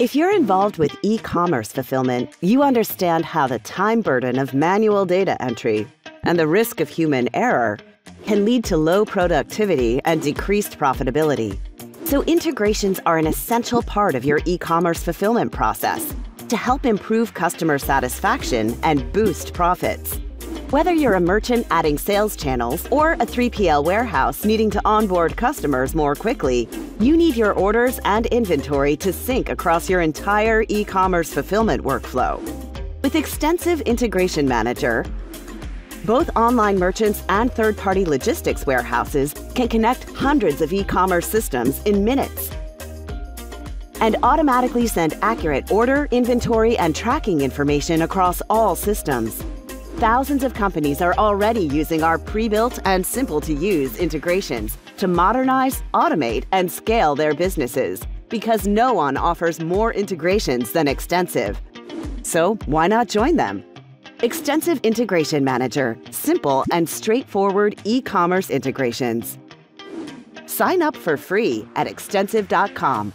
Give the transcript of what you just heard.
If you're involved with e commerce fulfillment, you understand how the time burden of manual data entry and the risk of human error can lead to low productivity and decreased profitability. So, integrations are an essential part of your e commerce fulfillment process to help improve customer satisfaction and boost profits. Whether you're a merchant adding sales channels or a 3PL warehouse needing to onboard customers more quickly, you need your orders and inventory to sync across your entire e commerce fulfillment workflow. With Extensiv Integration Manager, both online merchants and third party logistics warehouses can connect hundreds of e commerce systems in minutes and automatically send accurate order, inventory, and tracking information across all systems. Thousands of companies are already using our pre-built and simple-to-use integrations to modernize, automate, and scale their businesses because no one offers more integrations than Extensiv. So why not join them? Extensiv Integration Manager, simple and straightforward e-commerce integrations. Sign up for free at extensiv.com